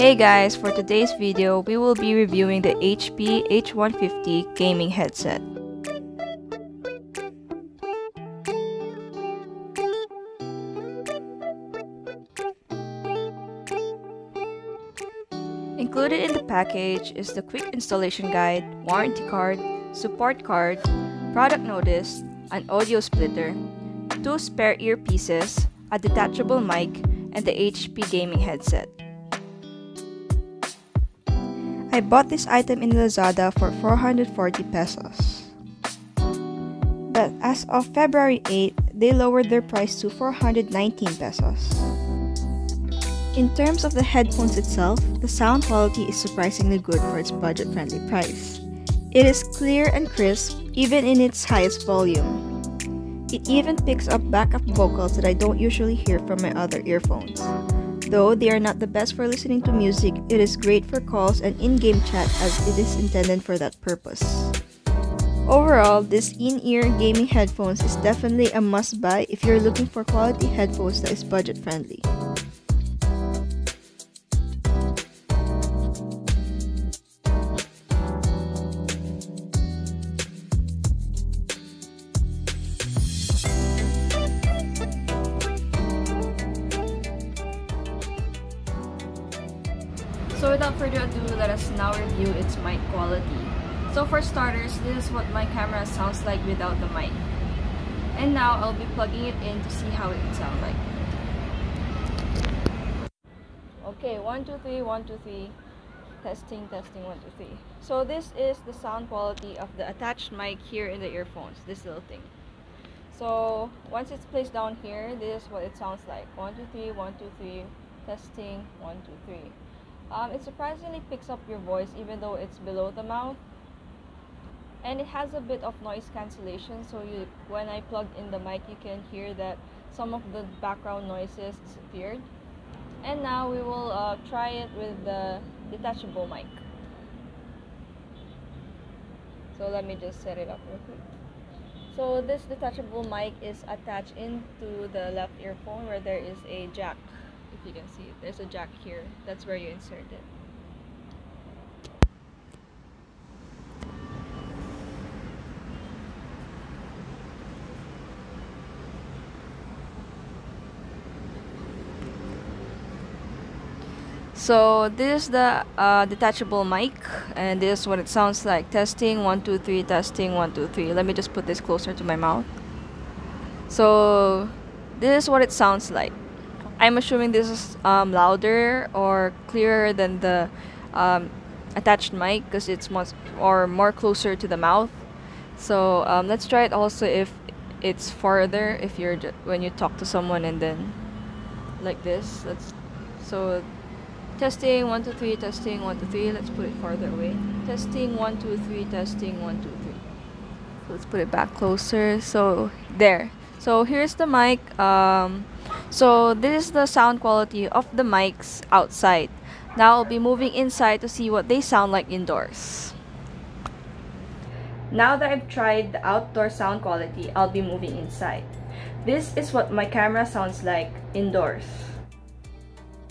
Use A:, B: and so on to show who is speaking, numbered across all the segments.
A: Hey guys, for today's video, we will be reviewing the HP H150 gaming headset. Included in the package is the quick installation guide, warranty card, support card, product notice, an audio splitter, two spare earpieces, a detachable mic, and the HP gaming headset. I bought this item in Lazada for 440 pesos. But as of February 8, they lowered their price to 419 pesos. In terms of the headphones itself, the sound quality is surprisingly good for its budget-friendly price. It is clear and crisp even in its highest volume. It even picks up backup vocals that I don't usually hear from my other earphones. Though they are not the best for listening to music, it is great for calls and in-game chat as it is intended for that purpose. Overall, this in-ear gaming headphones is definitely a must-buy if you're looking for quality headphones that is budget-friendly. So without further ado, let us now review its mic quality. So for starters, this is what my camera sounds like without the mic. And now I'll be plugging it in to see how it sounds like. Okay, one, two, three, one, two, three. Testing, testing, one, two, three. So this is the sound quality of the attached mic here in the earphones, this little thing. So once it's placed down here, this is what it sounds like. One, two, three, one, two, three. Testing, one, two, three. Um, it surprisingly picks up your voice even though it's below the mouth. And it has a bit of noise cancellation, so you, when I plug in the mic, you can hear that some of the background noises disappeared. And now we will uh, try it with the detachable mic. So let me just set it up real quick. So this detachable mic is attached into the left earphone where there is a jack if you can see it. There's a jack here. That's where you insert it. So this is the uh, detachable mic and this is what it sounds like. Testing, one, two, three, testing, one, two, three. Let me just put this closer to my mouth. So this is what it sounds like. I'm assuming this is um, louder or clearer than the um, attached mic because it's much or more closer to the mouth. So um, let's try it also if it's farther if you're when you talk to someone and then like this. Let's so testing one two three testing one two three. Let's put it farther away. Testing one two three testing one two three. Let's put it back closer. So there. So here's the mic. Um, so this is the sound quality of the mics outside. Now I'll be moving inside to see what they sound like indoors. Now that I've tried the outdoor sound quality, I'll be moving inside. This is what my camera sounds like indoors.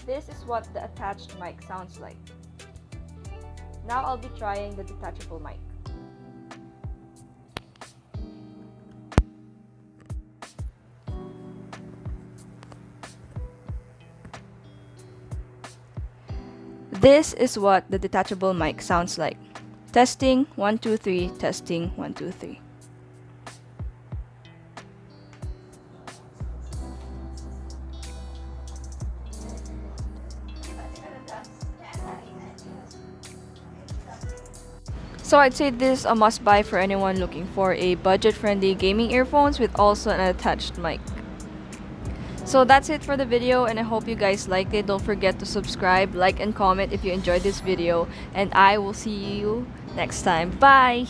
A: This is what the attached mic sounds like. Now I'll be trying the detachable mic. This is what the detachable mic sounds like. Testing, 1, 2, 3, testing, 1, 2, 3. So I'd say this is a must buy for anyone looking for a budget friendly gaming earphones with also an attached mic. So that's it for the video and I hope you guys liked it. Don't forget to subscribe, like, and comment if you enjoyed this video. And I will see you next time. Bye!